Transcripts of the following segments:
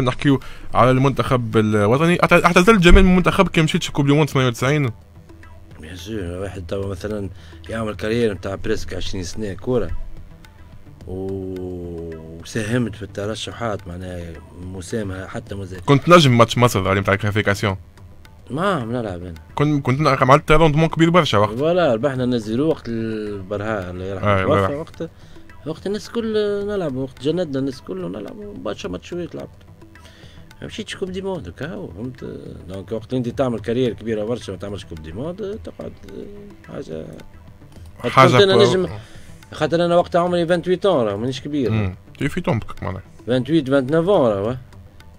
نحكيو على المنتخب الوطني. اعتزلت جميل من المنتخب كي مشيت coupe du monde 98 bien sûr واحد توا مثلا يعمل carrière نتاع presque 20 سنة كورة. وساهمت في الترشحات معناها مساهمة حتى مزاج كنت نجم ماتش مصر نتاع ال classification ما نلعب أنا. كنت كنت عملت rendement كبير برشا وقت. voilà ربحنا نزلوا وقت البرهاء اللي يرحم وقت وقت الناس كل نلعب وقت جندنا الناس كله نلعب برشا ماتشات لعبت. مشيتش coupe du monde كاو فهمت donc وقت انت تعمل carrière كبيرة برشا ما تعملش coupe du monde تقعد حاجة. حاجة أنا نجم خاطر أنا وقتها عمري 28 راه مانيش كبير. تي في تومبك معناها؟ 28 29 راه.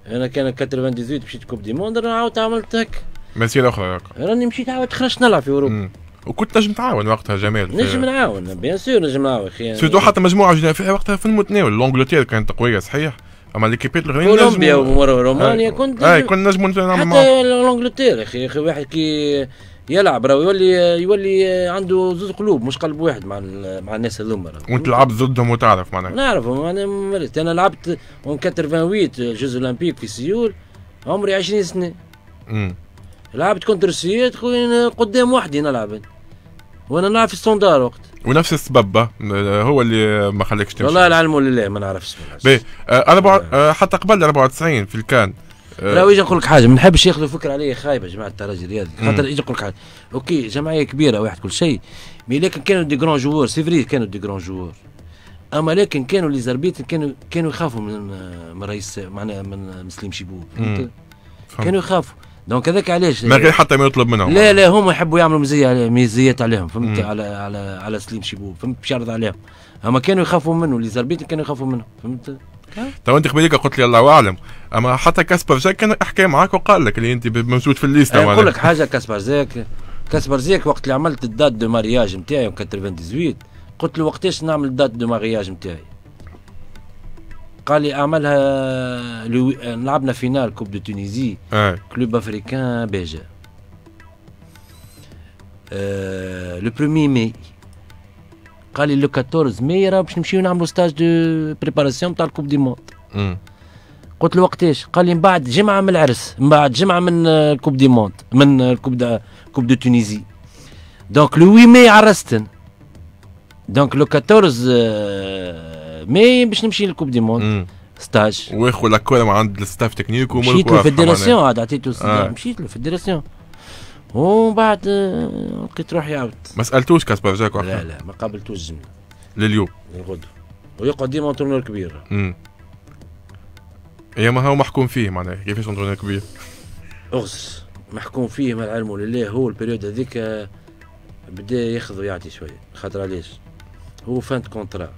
أنا CAN 98 مشيت coupe du monde عاودت عملت هك مسيرة أخرى راني مشيت عاود خرجت نلعب في أوروبا. وكنت نجم تعاون وقتها جمال نجم نعاون bien sûr نجم نعاون أخي surtout حتى مجموعة جنافية وقتها في المتناول l'Angleterre كانت قوية صحيح؟ اما les équipes الاخرين كولومبيا ورومانيا كنت اي كنا نجموا نعمل حتى l'Angleterre أخي أخي واحد كي يلعب راه يولي يولي عنده زوج قلوب مش قلب واحد مع مع الناس هذوما وانت لعبت ضدهم وتعرف معناها نعرفهم أنا مرت أنا لعبت en 88 Jeux Olympiques في سيول عمري 20 سنه امم لعبت contre خويا قدام وحدي نلعب وأنا نلعب في Standard وقت ونفس السبب هو اللي ما خليكش تمشي. والله العلم لله ما نعرفش باهي آه حتى قبل 94 في ال CAN آه لا يجي نقول لك حاجة ما نحبش ياخذوا فكرة علي خايبة جماعة الترجي الرياضي خاطر يجي نقول لك حاجة OK جمعيه كبيرة واحد كل شيء mais لكن كانوا des grands joueurs c'est vrai كانوا des grands joueurs أما لكن كانوا les arbitres كانوا كانوا يخافوا من من رئيس معناها من سليم شيبوب كانوا يخافوا. donc هذاك علاش؟ ما غير حتى ما يطلب منهم. لا لا هم يحبوا يعملوا مزية ميزيات عليهم فهمت؟ على على على سليم شيبوب فهمت؟ باش يعرض عليهم. اما كانوا يخافوا منه les arbitres كانوا يخافوا منه فهمت؟ تو انت قبيلك قلت لي الله أعلم. أما حتى كاسبر جاك كان حكى معاك وقال لك اللي انت موجود في الليستة نقول لك حاجة كاسبر زاك كاسبر زاك وقت اللي عملت ال date de mariage نتاعي 98 قلت له وقتاش نعمل ال date de mariage نتاعي قال لي أعملها لو... لعبنا finale coupe de Tunisie Club Africain Béja أه... le premier mai قال لي le 14 مي راه باش نمشيو نعملوا stage de préparation تاع ال coupe du monde قلت له وقتاش قال لي من بعد جمعة من العرس من بعد جمعة من ال coupe du monde من ال coupe de coupe de Tunisie donc le 8 mai عرست donc le 14 مي باش نمشي لل coupe du monde stage. وياخذ الكره عند ال staff technique مشيت لل fédération عاد عطيته آه. مشيت لل fédération ومن بعد لقيت روحي عاودت. ما سألتوش كاسبر جاك لا لا ما قابلتوش الجمله لليوم. للغدوه ويقعد ديما entraîneur كبير. امم يا ما هو محكوم فيه معناها. كيفاش entraîneur كبير؟ أغز. محكوم فيه ما العلم لله. هو البريود هذيك بدأ ياخذ ويعطي شوية. خاطر علاش؟ هو فانت كونترا.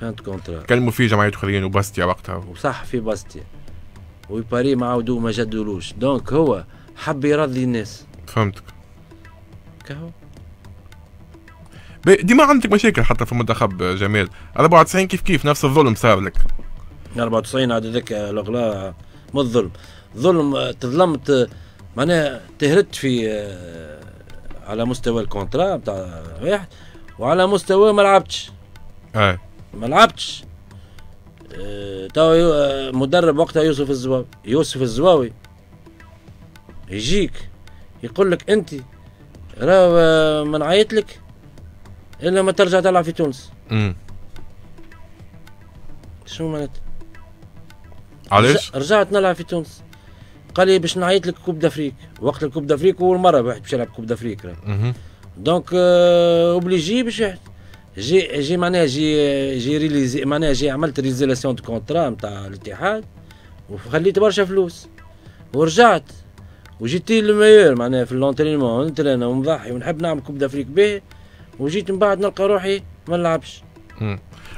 فهمت كونترا. كلموا فيه جمعية خريجين وباستيا وقتها. وصح في باستيا وباري ما عاودوا ما جدولوش دونك هو حب يرضي الناس. فهمتك. كهو. ديما عندك مشاكل حتى في المنتخب جمال. 94 كيف كيف؟ نفس الظلم صار لك. 94 عاد ذاك الاغلاء مو الظلم. ظلم تظلمت معناها تهرت في آه، على مستوى ال contrat بتاع واحد وعلى مستوى ما لعبتش. اي ما لعبتش. آه تو آه مدرب وقتها يوسف الزواوي. يوسف الزواوي يجيك يقول لك أنت راه آه ما نعيط لك إلا ما ترجع تلعب في تونس. امم شو معناتها؟ علاش؟ رجعت نلعب في تونس. قال لي باش نعيط لك coupe d'Afrique. وقت ال coupe d'Afrique أول مرة واحد باش يلعب coupe d'Afrique donc obligé باش j'ai j'ai معناها j'ai j'ai résilié معناها j'ai عملت résiliation de contrat نتاع الاتحاد وخليت برشا فلوس ورجعت وجيت ال meilleur معناها في l'entraînement نترينا ونضحي ونحب نعمل coupe d'Afrique به وجيت من بعد نلقى روحي ما نلعبش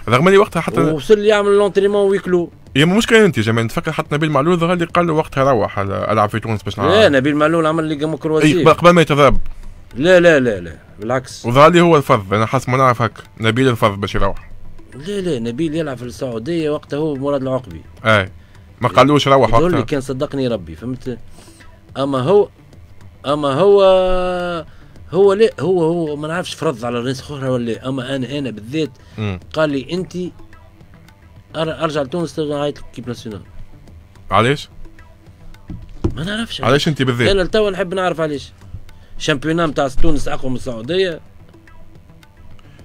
رغم اللي وقتها حتى وصل لي يعمل لونترينمون ويكلو هي مش كان انت جماعة نتفكر حتى نبيل معلول ظهر لي قال له وقتها روح العب في تونس باش نلعب لا نبيل معلول عمل لي كرواتي قبل ما يتذاب لا لا لا لا بالعكس. وظهر هو الفض أنا حاسس ما نعرف هك نبيل الفض باش يروح. لا لا نبيل يلعب في السعودية وقتها هو مراد العقبي. أي. ما قالوش روح وقتها. اللي كان صدقني ربي فهمت؟ أما هو أما هو هو لا هو هو ما نعرفش فرض على الناس أخرى ولا أما أنا أنا بالذات قال لي أنت أرجع لتونس لك كيب ناسيونال. علاش؟ ما نعرفش. علاش أنت بالذات؟ أنا لتوا نحب نعرف علاش. شامبيونا نتاع تونس أقوى من السعودية.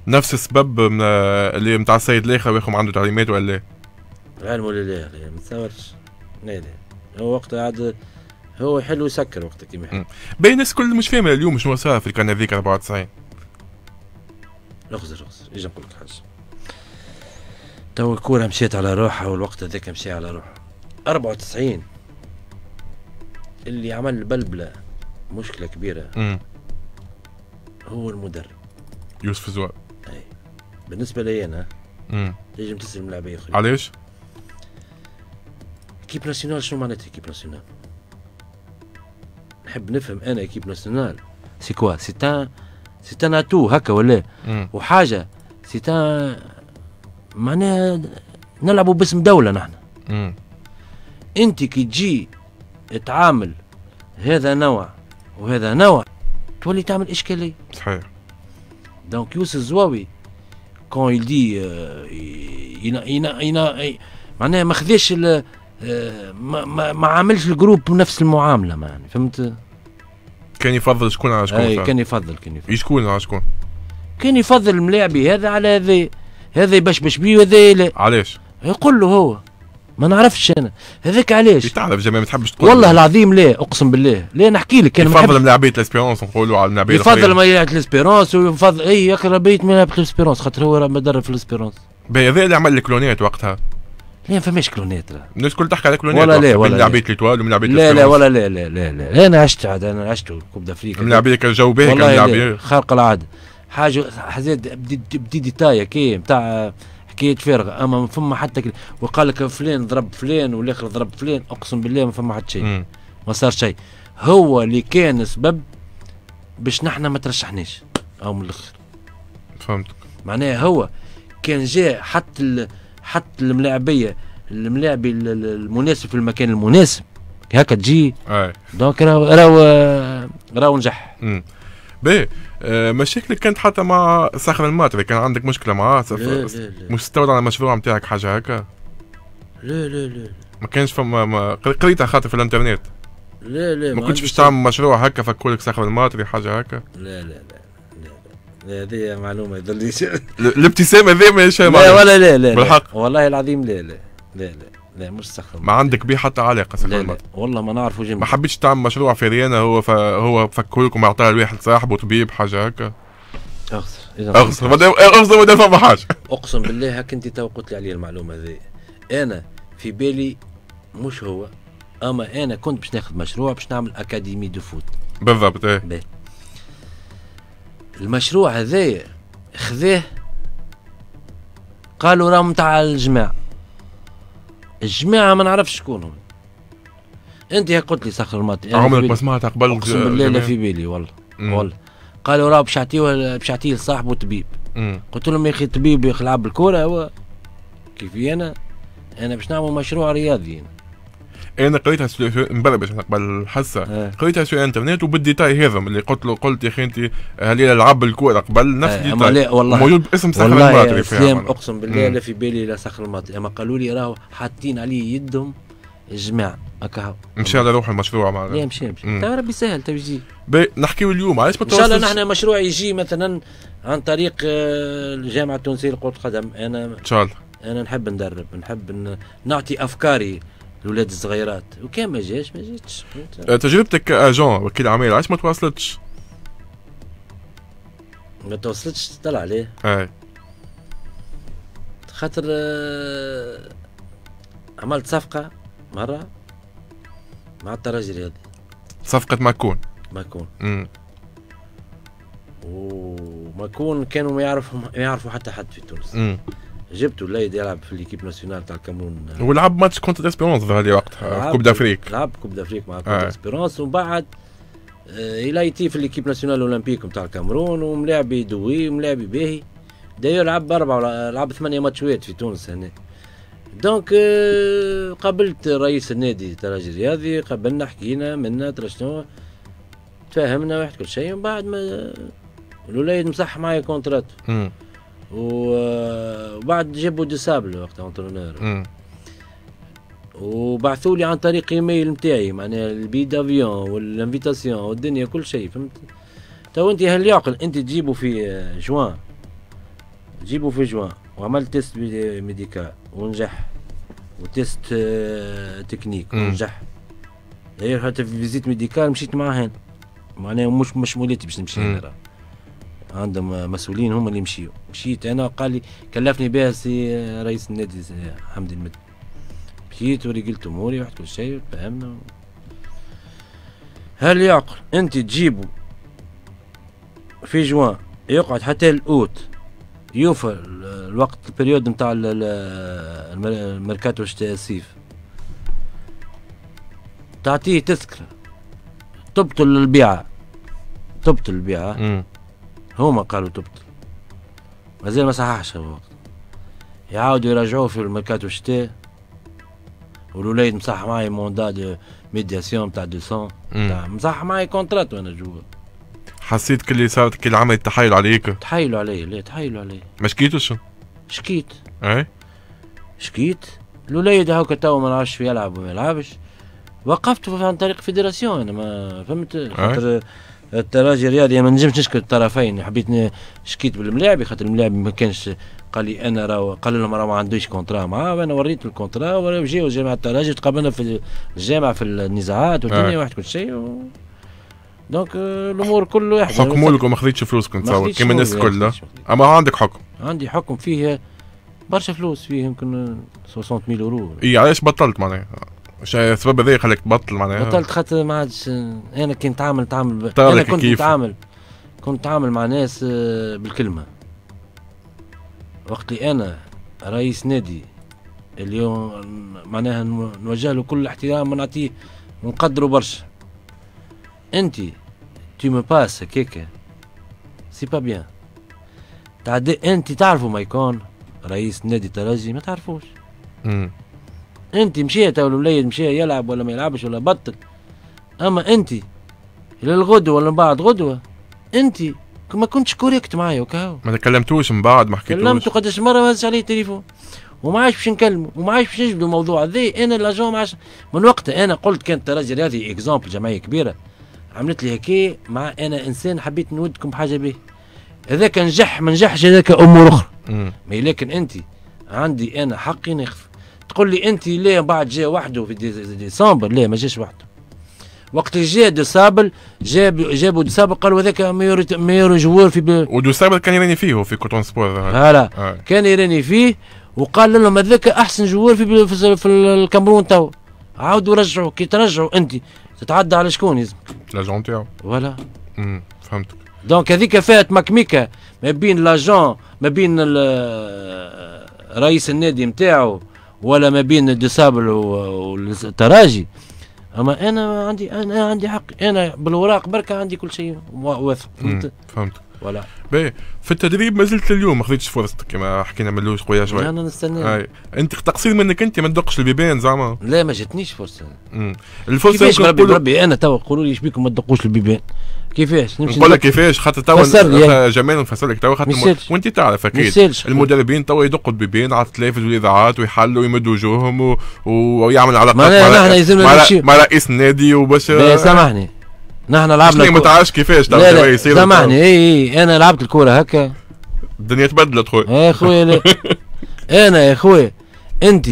نفس السبب من اللي نتاع السيد لاخر وياخذ عنده تعليمات ولا لا؟ العلم ولا لا لا ما تصورش. لا لا. هو وقت عاد هو يحل ويسكر وقتها كيما يحب باين الناس الكل مش فاهمة اليوم شنو صار في الكان هذيك 94 اخزر اخزر أجي نقول لك حاجة؟ تو الكورة مشيت على روحها والوقت هذاك مشي على روحه. 94 اللي عمل بلبلة مشكلة كبيرة. امم هو المدرب. يوسف زوار بالنسبة لي أنا امم لازم تسلم لاعبية أخرى علاش؟ équipe nationale شنو معناتها équipe nationale نحب نفهم أنا équipe nationale c'est quoi c'est un c'est un état هكا ولا؟ وحاجة c'est un معناها نلعبوا باسم دولة نحن. أنت كي تجي تعامل هذا نوع وهذا نوع تولي تعمل إشكالية صحيح donc يوسف الزواوي كون يدي ينا ينا ينا معناها ما خذاش آه، ما, ما, ما عاملش ال groupe بنفس المعاملة يعني فهمت؟ كان يفضل شكون على شكون أي صار؟ كان يفضل كان يفضل شكون على شكون؟ كان يفضل الملاعبي هذا على هذا هذا يبشبش بيه وهذا لا علاش؟ يقول له هو ما نعرفش أنا. هذاك علاش؟ تعرف جماعة ما تحبش تقول والله العظيم لا أقسم بالله. لا نحكي لك كان يفضل ملاعبيه ال Espérance نقولوا على الملاعبيه يفضل ما يلعب ال Espérance ويفضل أي يقرأ بيت ما يلعب ال Espérance خاطر هو راه مدرب في ال Espérance. باهي هذا اللي عمل الكلونات وقتها؟ لا ما فماش كلونات الناس الكل تحكي على كلونات ولا لا، ولا. لاعبيه l'Étoile وملاعبيه لا لا ولا لا لا لا لا. أنا عشت عاد أنا عشت coupe d'Afrique. الملاعبيه كان جو باهي كان ملاعبيه خارق العاده حاجة petits petits détails كي نتاع حكاية فارغة. أما ما فما حتى كل... وقال لك فلان ضرب فلان والآخر ضرب فلان أقسم بالله ما فما حتى شيء. ما صار شيء. هو اللي كان سبب باش نحنا ما ترشحناش. أو من الآخر فهمتك. معناها هو كان جاء حط ال... حط الملاعبيه الملاعبي ال- ال- المناسب في المكان المناسب. هكا تجي. donc راهو راهو راهو نجح. باهي آه، مشاكلك كانت حتى مع صخر الماطري كان عندك مشكله معاه مش تستورد على المشروع نتاعك حاجة هكا لا لا لا ما كانش فما ما قريتها خاطر في الانترنت لا لا ما كنتش عندي باش. تعمل مشروع هكا فكولك صخر الماتري حاجة هكا لا لا لا هذه معلومه يضليش ال- الابتسامه ذي ما شيء لا ولا لا لا لا بالحق. والله العظيم لا لا لا لا لا مش سخر ما عندك به حتى علاقة لا لا والله ما نعرف وجه. ما حبيتش تعمل مشروع في ريانا هو ف... هو فكولكم وعطاها لواحد صاحبه طبيب حاجة هكا. اغصر إذا اغصر ما فما حاجة. أقسم بالله هك أنت تو قلت لي عليه المعلومة هذه. أنا في بالي مش هو أما أنا كنت باش ناخذ مشروع باش نعمل académie de foot. بالضبط إيه. باهي. المشروع هذايا خذاه قالوا راه متاع الجماعة الجماعة ما نعرفش شكون هم أنت قلت لي صخر الماطري عمرك ما سمعت قبل أقسم بالله لا في بالي والله. والله. قالوا راه باش يعطيوه باش يعطيه لصاحبه طبيب. قلت لهم يا أخي طبيب يلعب بالكورة هو. كيفي أنا؟ أنا باش نعمل مشروع رياضي أنا. أنا قريتها مبربش أنا قبل الحصه آه. قريتها في الإنترنت وبالديتاي هذا اللي قلت له قلت يا أخي أنت هل لعب الكورة؟ قبل نفس اما الديتاي. لا والله. موجود باسم صخر يا فيها. أقسم بالله. لا في بالي لا صخر الماطي أما قالوا لي راهو حاطين عليه يدهم الجماعه هكا. هو. مشى على روح المشروع لا معنا مشي. مشي. تو ربي سهل تو يجي. بي نحكيو اليوم علاش ما إن شاء الله نحن مشروع يجي مثلا عن طريق آه، الجامعة التونسية لكره القدم أنا إن شاء الله. أنا نحب ندرب نحب نعطي أفكاري. للولاد الصغيرات. وكان ما جاش ما جيتش آه، تجربتك كأجون وكيل اعمال علاش ما تواصلتش؟ ما توصلتش تطلع عليه. أي. خاطر آه، عملت صفقة مرة مع الترجي الرياضي. صفقة ماكون. ما يكون مم. وما يكون كانوا ما يعرفوا ما يعرفوا حتى حد في تونس. مم. جبته الوليد يلعب في l'équipe nationale تاع الكامرون ولعب ماتش contre Espérance ظهر لي وقتها Coupe d'Afrique. لعب Coupe d'Afrique مع آه. Coupe Espérance ومن بعد آه، يلايتي في l'équipe nationale olympique نتاع الكامرون وملاعبي دوي وملاعبي باهي داير لعب أربع لعب ثمانية ماتشوات في تونس هنا. دونك آه، قابلت رئيس النادي الترجي الرياضي قابلنا حكينا منا ترى شنو تفاهمنا واحد كل شيء. ومن بعد ما الولايد مسح معايا كونترات. وبعد جابوا دي سابل وقت اونترونور مم. وبعثوا لي عن طريق إيميل نتاعي معناها البي دافيون والانفيتاسيون والدنيا كل شيء فهمت؟ تو أنت هل يعقل أنت تجيبوا في آه، جوان. تجيبوا في جوان وعملت test médical ونجح. و test آه، تكنيك. ونجح. هي حتى في visite médicale مشيت معهن معناها مش مش مولاتي باش نمشي مم. عندهم مسؤولين هم اللي يمشيوا مشيت أنا قال لي كلفني بها سي رئيس النادي حمدي المدب. مشيت ورجلت أموري رحت كل شيء فهمنا هل يعقل أنت تجيبه في جوان يقعد حتى الأوت يوفى ال- الوقت ال période نتاع الميركاتو الشتاء الصيف تعطيه تذكرة. تبطل البيعة تبطل البيعة مم. هما قالوا تبطل مازال ما صححش هو. وقت يعاودوا يراجعوه في الميركاتو الشتاء والوليد مصح معي موندا دو ميدياسيون تاع 200 مم. تاع مصح معي كونترات وأنا جوا. حسيت كل صارت كل عمل تحايل عليك؟ تحايلوا علي ليه تحايلوا علي ما شكيتوش شكيت. اي شكيت. الوليد هاكا تو ما نعرفش يلعب وما يلعبش. وقفت عن طريق فيدراسيون أنا ما فهمت. خاطر التراجي الرياضي ما نجمش نشكر الطرفين. حبيت شكيت بالملاعب خاطر الملاعب ما كانش قال لي أنا راهو قال لهم راه ما عندوش contrat معاه وأنا وريت ال contrat وجاو جامعه الترجي تقابلنا في الجامعة في النزاعات والدنيا آه. واحد كل شيء و... donc آه، الأمور كل واحد حكموا لك وما خذيتش فلوسك ما نتصور خديتش كيما الناس فلوس، الكل ما فلوس. أما عندك حكم. عندي حكم فيه برشا فلوس فيه يمكن 60 mille euros. إي علاش بطلت معناها؟ ش- السبب هذا خليك تبطل معناها. بطلت خاطر ما عادش أنا كنت نتعامل. طار أنا كنت كيف. نتعامل كنت نتعامل مع ناس آه، بالكلمة. وقت اللي أنا رئيس نادي اليوم معناها نو- نوجه له كل الاحترام ونعطيه ونقدره برشا. أنت tu me passes هكاكا سي با بيان تعدي أنت تعرفوا ما يكون رئيس نادي ترجي؟ ما تعرفوش. انت مشيت أو الوليد مشي يلعب ولا ما يلعبش ولا بطل. أما انت للغدوة ولا بعد غدوة انت ما كنتش correct معايا وكاو. ما تكلمتوش من بعد ما حكيتوش. كلمته قداش مرة ما هزش عليه التليفون. وما عادش باش نكلمه وما عادش باش نجبدوا الموضوع ذي أنا l'agent ما عادش من وقتها أنا قلت كانت ترجي رياضي exemple جمعية كبيرة. عملت لي هكي مع أنا إنسان حبيت نودكم بحاجة به. هذاك نجح ما نجحش هذاك أمور أخرى. mais لكن انت عندي أنا حقي نخف. تقول لي أنت ليه بعد جاء وحده في دي- ديسمبر ليه ما جاش وحده؟ وقت اللي جاء ديسابل جاب جابوا ديسابل قالوا هذاك ميور ميور جوار في ب... ودو سابت كان يراني فيه في كوتون سبور. هلا آه. كان يراني فيه وقال لهم هذاك أحسن جوار في ب- في, في الكاميرون تو عاودوا رجعوا كي ترجعوا أنت تتعدى على شكون يزمك لاجون نتاعو ولا مم. فهمتك دونك هذيك فات مكمكه ما بين لاجون ما بين رئيس النادي نتاعو ولا ما بين ديسابل و- والتراجي. أما أنا عندي أنا عندي حق. أنا بالوراق بركة عندي كل شيء وا- واثق. فهمت ولا. باهي. في التدريب ما زلت اليوم ما خذيتش فرصتك كما حكينا ملوش قوية شوي أنا نستنى. أنت تقصير منك أنت ما تدقش البيبان زعما. لا ما جاتنيش فرصة. مم. الفرصة كيفاش نقولوا- بربي أنا تو قولوا لي إيش بيكم ما تدقوش البيبان كيفاش؟ نمشي نقول لك؟ كيفاش؟ خاطر تو فسر لي. أخ- جمال نفسر لك تو خاطر. وأنت تعرف أكيد. المدربين تو يدقوا البيبان على التلفز والاذاعات ويحلوا ويمدوا وجوههم و... ويعمل علاقات مع, مع, نمشي- مع رئيس النادي وباش سامحني. نحن لعبنا ما. تعرفش كيفاش؟ لا لا سامحني. اي اي أنا لعبت الكورة هكا. الدنيا تبدلت خويا. يا خويا لا. أنا يا خويا أنت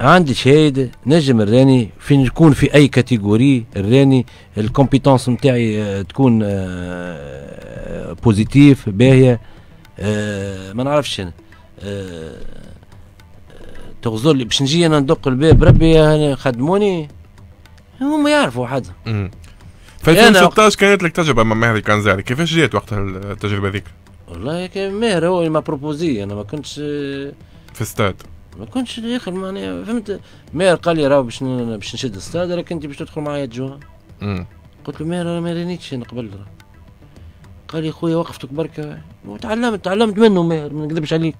عندي شهادة نجم الراني في نكون في أي catégorie. الراني ال compétence نتاعي آه، تكون آه، positive باهية. آه، ما نعرفش أنا. تغزر لي. باش نجي أنا ندق الباب ربي أنا خدموني. هم يعرفوا حد. في 2016 كانت لك تجربة مع مهدي كنزاري كيفاش جات وقتها التجربة ذيك والله كان ماهر هو اللي m'a proposé أنا ما كنتش في استاد ما كنتش داخل معناها فهمت؟ ماهر قال لي راه باش باش نشد الستاد راك أنت باش تدخل معايا تجوها. قلت له ماهر أنا ما رانيتش أنا قبل. قال لي خويا وقفتك بركة. وتعلمت تعلمت منه ماهر ما نكذبش عليك.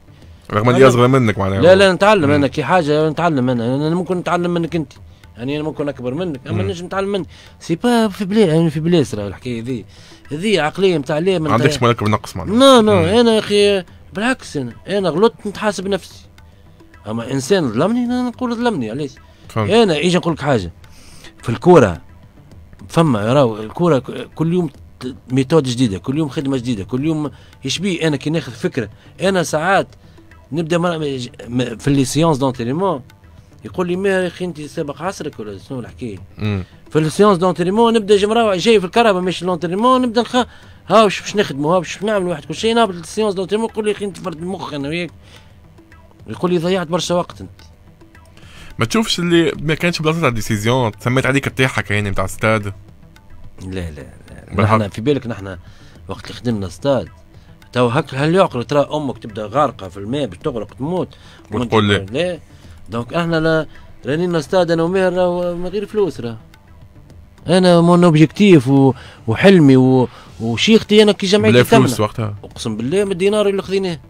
رغم اللي أصغر منك معناها. لا لا نتعلم مم. أنا كي حاجة نتعلم أنا. أنا ممكن نتعلم منك أنت. يعني أنا ممكن أكبر منك أما. نجم نتعلم منك سي با في بلا يعني في place راه الحكاية ذي. ذي عقلية نتاع ليه ما عندكش ملك بنقص معناها. non non. أنا يا أخي بالعكس أنا أنا غلطت نتحاسب نفسي أما إنسان ظلمني أنا نقول ظلمني علاش؟ أنا أجي نقول لك حاجة. في الكورة فما راهو الكورة كل يوم méthode جديدة كل يوم خدمة جديدة كل يوم يشبيه أنا كي ناخذ فكرة. أنا ساعات نبدأ في les séances d'entraînement يقول لي ماهر يا أخي انت سابق عصرك ولا شنو الحكاية. في ال séance d'entraînement نبدا جمراوي جاي في الكهرباء ماشي l'entraînement نبدا نخ ها واش باش نخدموا؟ ها باش نعمل واحد كل شيء؟ نهبط ال séance d'entraînement يقول لي يا أخي انت فرد المخ أنا وياك. يقول لي ضيعت برشا وقت انت. ما تشوفش اللي ما كانش بلاصتها décision سميت عليك الطيحه كاين نتاع ستاد لا لا لا. نحن في بالك نحن وقت اللي خدمنا استاد تو هك هل يعقل؟ ترى أمك تبدأ غارقة في الماء باش تغرق تموت. وتقول لا. لا. donc إحنا لا رانينا استاد أنا وماهر من غير فلوس راه. أنا mon objectif و... وحلمي و... وشيختي أنا كي جمعيتي بلا فلوس. وقتها. اقسم بالله من الدينار اللي خذيناه.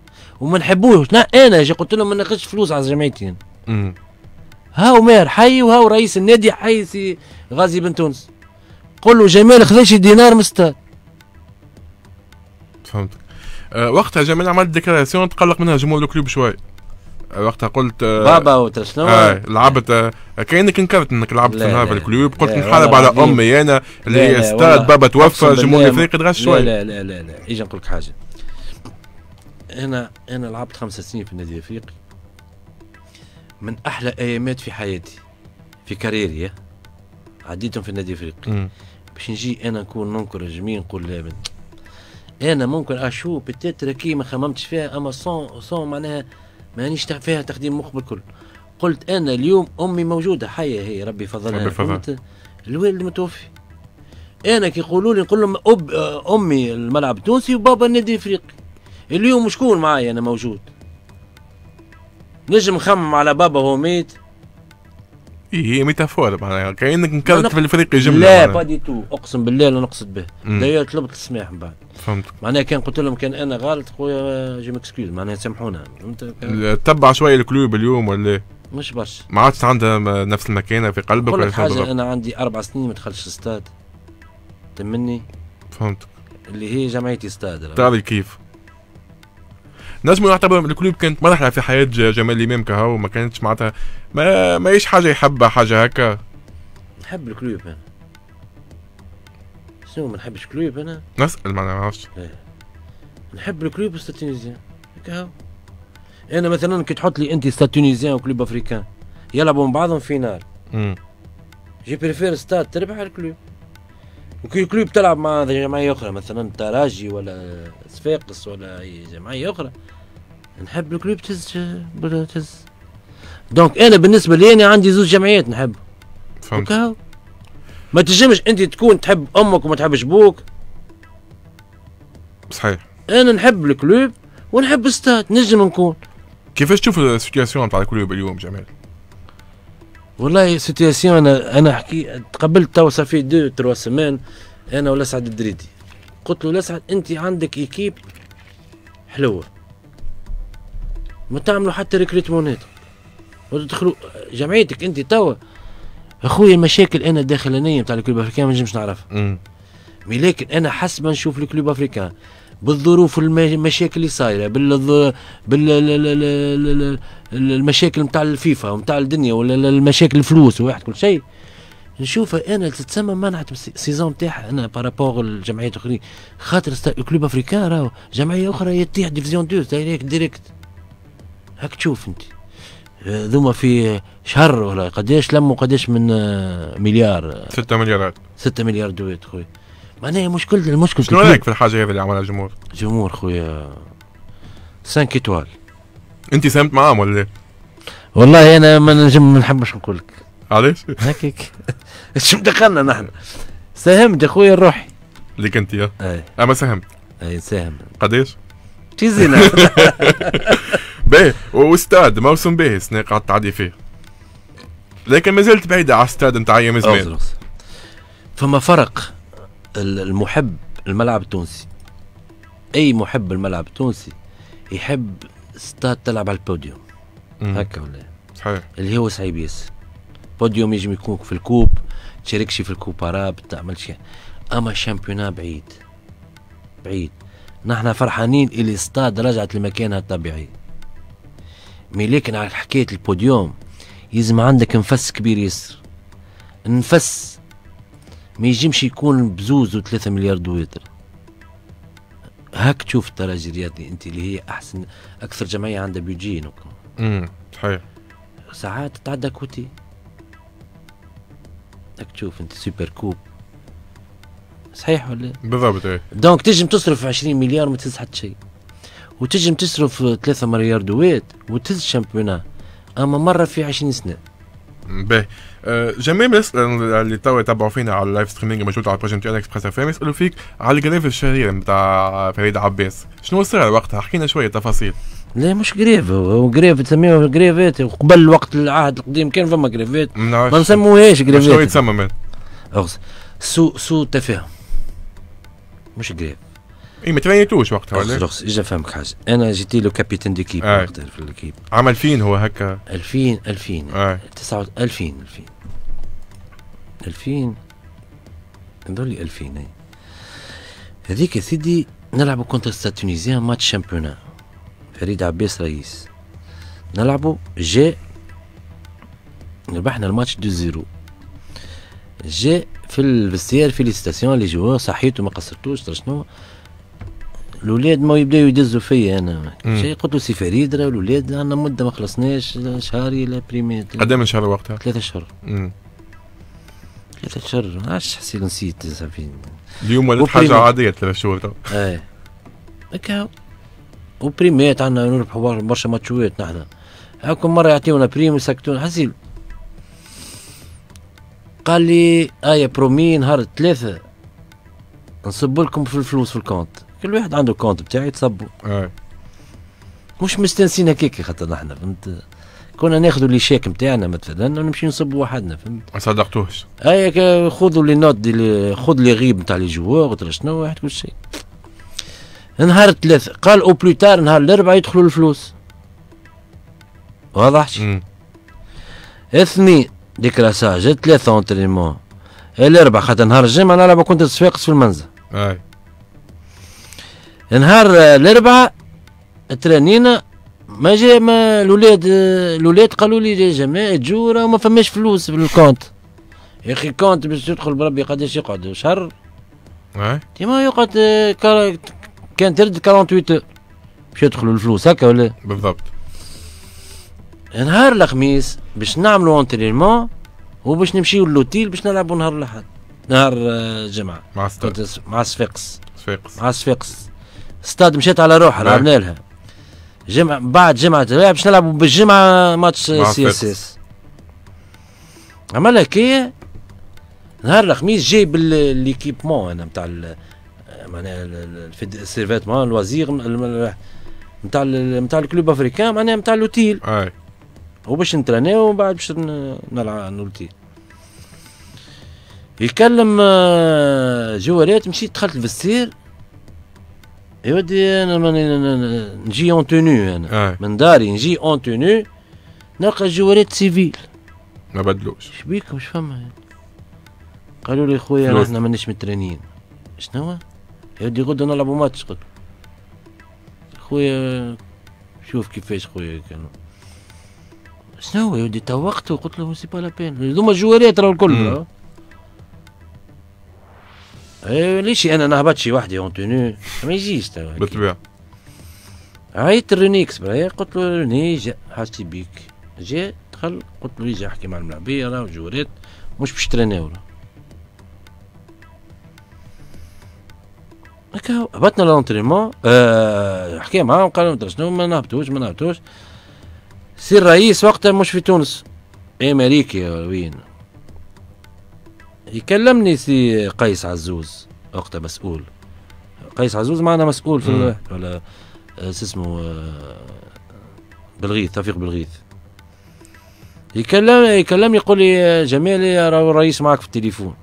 وما نحبوش لا أنا جي قلت لهم ما ناخذش فلوس على جمعيتي. مم. هاو ماهر حي وهاو رئيس النادي حي سي غازي بن تونس. قول له جمال خذاش دينار مستاد فهمتك. أه وقتها جمال عملت déclaration تقلق منها جمهور الكلوب شوي. وقتها قلت بابا وترى شنو آه لعبت آه كأنك انكرت إنك لعبت في نهار الكلوب قلت نحارب على. أمي أنا اللي هي استاد. بابا توفى بالله. الافريقي تغش لا شوي. لا لا لا لا. أجي نقول لك حاجة؟ أنا أنا لعبت خمس سنين في النادي الإفريقي. من أحلى أيامات في حياتي في carrière ي عديتهم في النادي الإفريقي. باش نجي أنا نكون ننكر جميل نقول لا أنا ممكن أشوف peut-être كي ما خممتش فيها أما sans sans معناها مانيش فيها تقديم مخ بالكل. قلت أنا اليوم أمي موجودة. حيه هي ربي فضلها ربي. فهمت؟ الوالد متوفي. أنا كي يقولوا لي نقول لهم أب أمي الملعب التونسي وبابا النادي الإفريقي. اليوم شكون معايا أنا موجود؟ نجم نخمم على بابا وهو ميت. هي métaphore معناها كأنك انكرت في الفريق جمله لا. pas du tout أقسم بالله لا نقصد به. داير طلبت السماح من بعد. فهمت معناها كان قلت لهم كان أنا غلط خويا je m'excuse معناها سامحونا. تبع شوية الكلوب اليوم ولا؟ مش برشا ما عادش عندها نفس المكانة في قلبك ولا حاجة؟ أنا عندي أربع سنين ما دخلتش الاستاد تمني فهمت اللي هي جمعيتي استاد. تعرف كيف؟ نجم نعتبر إن الكلوب كانت مرحلة في حياة جمال الامام كهو ما كانتش معناتها ما ماهيش حاجة يحبها حاجة هكا. نحب الكلوب أنا. شنو ما نحبش كلوب أنا؟ نسأل ما نعرفش. نحب الكلوب تونيزيان هكا هو. أنا مثلا كي تحط لي أنت استاد تونيزيان وكلوب افريكان يلعبوا مع بعضهم finale. je préfère استاد تربح على الكلوب وكي الكلوب تلعب مع جمعية أخرى مثلا تراجي ولا صفاقس ولا أي جمعية أخرى. نحب الكلوب تهز تهز. donc أنا بالنسبة لي أنا عندي زوج جمعيات نحب. فهمت. ما تنجمش أنت تكون تحب أمك وما تحبش بوك صحيح. أنا نحب الكلوب ونحب استاد نجم نكون. كيفاش تشوف ال situation تاع الكلوب اليوم جمال؟ والله situation أنا أنا حكي تقبلت تو صافي دو تروا سمان أنا ولسعد الدريدي. قلت له لسعد أنت عندك équipe حلوة. ما تعملوا حتى recrutement ات وتدخلوا جمعيتك أنت توا اخويا المشاكل أنا الداخلانيه نتاع الكلوب الافريكان ما نجمش نعرفها. mais لكن أنا حسب ما نشوف ال Club Africain. بالظروف المشاكل اللي صايرة بال بال المشاكل نتاع الفيفا ونتاع الدنيا ولا المشاكل الفلوس وواحد كل شيء. نشوفها أنا تتسمى منعت ال saison نتاعها أنا par rapport الجمعيات الاخرين خاطر ال Club Africain راهو جمعية أخرى يطيح division 2 direct direct هاك تشوف أنت. ذوما في شهر ولا قداش لموا قداش من مليار. 6 مليارات. 6 مليار دويت خويا. معناها مشكلة المشكل شنو رأيك في الحاجة هذه اللي عملها الجمهور؟ جمهور خويا 5 ايتوال أنت ساهمت معاهم ولا لا؟ والله أنا ما نجم ما نحبش نقول لك. علاش؟ هكاك شو دخلنا نحن؟ ساهمت يا خويا الروحي اللي كنت يا أي. أما ساهمت أي ساهم. قداش؟ شي زينة. باهي. واستاد موسم باهي السنة قعدت تعدي فيه. لكن ما زلت بعيدة على استاد نتاع أيام زمان. فما فرق. المحب الملعب التونسي. أي محب الملعب التونسي يحب ستاد تلعب على البوديوم. هكا ولا؟ صحيح. اللي هو صعيب ياسر. بوديوم يجم يكون في الكوب تشاركش في الكوب اراب تعمل شيء أما الشامبيونا بعيد. بعيد. نحن فرحانين اللي استاد رجعت لمكانها الطبيعي mais لكن على حكاية البوديوم يلزم عندك نفس كبير ياسر. نفس. ما ينجمش يكون بزوز وثلاثة مليار dettes. هاك تشوف الترجي الرياضي انت اللي هي أحسن أكثر جمعية عندها بيجي امم صحيح. ساعات تعدى à côté. هاك تشوف انت super coupe. صحيح ولا؟ بالضبط إيه. دونك تجم تصرف 20 مليار ما تهز حتى شيء. وتجم تصرف 3 مليار dettes وتهز championnat. أما مرة في 20 سنة. باهي آه، جميع الناس اللي توا يتابعوا فينا على ال live streaming موجود على ال projet نتاع اكسبريس اف ام يسالوا فيك على ال grève الشهير نتاع فريد عباس. شنو صار وقتها حكينا شوية تفاصيل. لا مش grève هو grève تسميه grève ات وقبل وقت العهد القديم كان فما grève ات ما نسموهاش شنو grève ات يتسمى من أغز. سوء سوء تفاهم. مش جريف اي ما ترينيتوش وقتها ولا؟ رخص إجا فهمك حاجة. أنا جيت له كابيتان ديكيب آه. وقتها في الاكيب عمل فين هو هكا؟ 2000 2000 آه. 9 2000 2000 2000 نظل لي 2000 اي هذيك يا سيدي نلعبوا كونتر ستاد تونيزيان ماتش شامبيونا فريد عباس رئيس. نلعبوا جاء ربحنا الماتش 2-0 جاء في ال vestiaire félicitations les joueurs صحيت وما قصرتوش ترى شنو؟ الاولاد ما يبداو يدزوا فيا أنا. شيء قلت له سي فريد راه الاولاد عندنا مدة ما خلصناش شهري لا primes قد من شهر وقتها؟ ثلاثة اشهر. ثلاثة اشهر عاش حسيت نسيت صافي. اليوم ولات. حاجة عادية ثلاث شهور. تو إيه. هكا. و prime ات عندنا نربحوا بر- برشا ماتشوات نحن. هاكم مرة يعطيونا prime يسكتونا حسيل قال لي ايا promis نهار ثلاثة. نصب لكم في الفلوس في ال compte. كل واحد عنده compte بتاعي تصبوا آه مش مستانسين هكاك خاطر نحن فهمت؟ كنا ناخذوا les chèques نتاعنا مثلا ونمشي نصبوا وحدنا فهمت؟ ما صدقتوش. هيا خذوا les notes خذ les RIB نتاع les joueurs وترى شنو واحد كل شيء. نهار الثلاث قال au plus tard نهار الاربعاء يدخلوا الفلوس. واضح. اثنين décrassage ثلاثة entraînement الاربعاء خاطر نهار الجمعة نلعب contre صفاقس في المنزل. آه نهار الأربعاء ترانينا ما جا ما الاولاد الاولاد قالوا لي يا جماعة تجوا راه ما فماش فلوس في ال compte. يا أخي compte باش تدخل بربي قداش يقعد؟ شهر؟ آه. ديما يقعد كا- كان ترد 48 اور باش يدخلوا الفلوس هكا ولا؟ بالضبط. نهار الخميس باش نعملوا اونترينمون وباش نمشيو للوتيل باش نلعبوا نهار الأحد نهار آه، الجمعة. مع مع صفاقس صفاقس. مع صفاقس ستاد مشيت على روحها. لعبنا لها جمعة بعد جمعة باش نلعبوا بالجمعة ماتش سي اس. اس عمل هكايا نهار الخميس جايب ليكيبمون أنا نتاع معناها السيرفيتمون الوزير نتاع نتاع الكلوب افريكان معناها نتاع لوتيل وباش نترانيو ومن بعد باش نلعب نولتي يكلم جوارات مشيت دخلت الفستير يا ودي أنا ماني- نجي اون تونو أنا آه من داري نجي اون تونو نلقى joueur ات civil ما بدلوش شبيك مش فما قالوا لي خويا. إحنا مانيش مترانين شنو يا ودي غدا نلعبوا ماتش قلت خويا شوف كيفاش خويا كانوا شنو يا ودي توقت قلت له سي با لا بين هذوما joueur ات راهو الكل ليش أنا نهبط شي وحدي en tenue ما يجيش توا. بالطبيعه عيطت الرينيكس برا قلت له ريني جا حاجتي بيك جا دخل قلت له يجي احكي مع الملاعبيه راه جوريت مش باش ترينيو راه هكا هبطنا لونترينمون آه حكي معاهم قال لهم شنو ما نهبطوش ما نهبطوش سي الرئيس وقتها مش في تونس امريكي وين يكلمني سي قيس عزوز وقتها مسؤول. قيس عزوز معنا مسؤول في ولا آه، اسمه آه، بالغيث توفيق بالغيث يكلم يكلمني يقول لي جمالي راهو الرئيس معك في التليفون.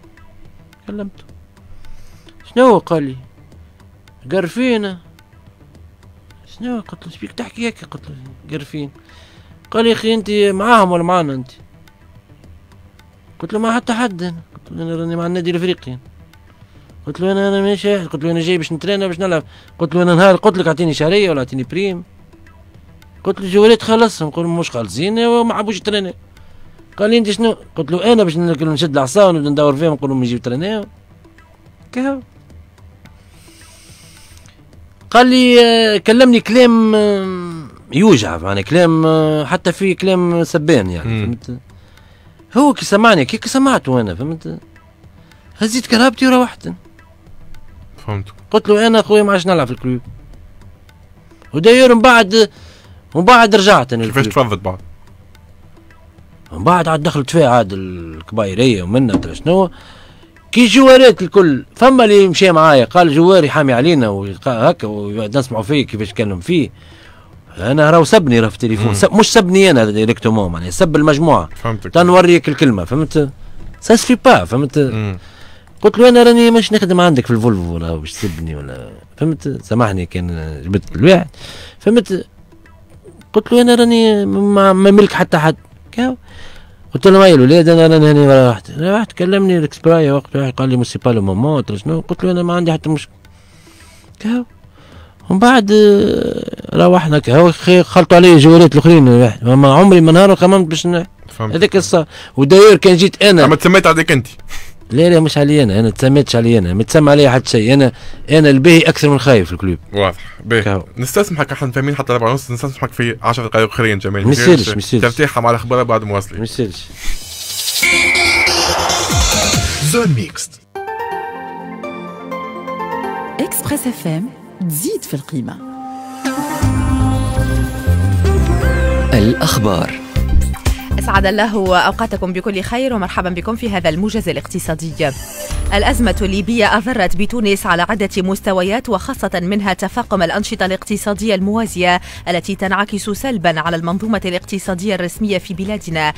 كلمته شنو قال لي قرفينا شنو قلت له شبيك تحكي هيك؟ قلت له قرفين قال لي أخي أنت معاهم ولا معانا أنت؟ قلت له ما حتى حد أنا قلت له أنا راني مع النادي الافريقي قلت له أنا أنا ماشي. قلت له أنا جاي باش نترينا باش نلعب. قلت له أنا نهار قلت لك أعطيني شهرية ولا أعطيني prime. قلت له joueur ات خلص؟ نقول مش خالصين وما حبوش يترينا قال لي أنت شنو؟ قلت له أنا باش نشد العصا ونبدأ ندور فيهم نقول لهم يجيو يتريناو كهو. قال لي آه، كلمني كلام آه، يوجع معناها كلام آه، حتى في كلام سبان يعني فهمت؟ هو كي سمعني كي سمعته أنا فهمت؟ هزيت كرهبتي وروحت فهمت قلت له أنا أخويا ما عادش نلعب في ال club. وداير من بعد ومن بعد رجعت أنا كيفاش تفضت بعد؟ من بعد عاد دخلت فيها عاد الكبايرية ومنا شنو. كي جوارات الكل فما اللي مشى معايا قال جواري حامي علينا وهكا ونسمعوا فيه كيفاش يتكلم فيه. أنا راهو سبني راه في التليفون. سب مش سبني أنا directement معناها سب المجموعة. فهمتك. تنوريك الكلمة فهمت؟ سا سفي با فهمت؟ مم. قلت له أنا راني مش نخدم عندك في الفولفو ولا باش تسبني ولا فهمت؟ سامحني كان جبت الواحد فهمت؟ قلت له أنا راني ما ملك حتى حد. قلت له ماي الولاد أنا راني هنا رحت رحت كلمني الاكسبرايا وقت واحد قال لي موسي با لو مومون شنو قلت له أنا ما عندي حتى مشكل كاو. ومن بعد روحنا خلطوا علي الجوالات الأخرين. ما عمري ما نهار خممت باش هذاك الصار وداير كان جيت أنا. أما تسميت عليك أنت. لا لا مش علي أنا. أنا تسميتش علي أنا. ما تسمى علي حتى شيء. أنا أنا الباهي أكثر من خايف في ال club واضح. باهي. نستسمحك إحنا فاهمين حتى ربع ونص نستسمحك في 10 دقائق أخرين جميل. ما يصيرش ما يصيرش. ترتاح مع الأخبار بعد مواصلين ما يصيرش. Zone Mixte Express FM تزيد في القيمة. الأخبار. أسعد الله أوقاتكم بكل خير ومرحبا بكم في هذا الموجز الاقتصادي. الأزمة الليبية أضرت بتونس على عدة مستويات وخاصة منها تفاقم الأنشطة الاقتصادية الموازية التي تنعكس سلبا على المنظومة الاقتصادية الرسمية في بلادنا.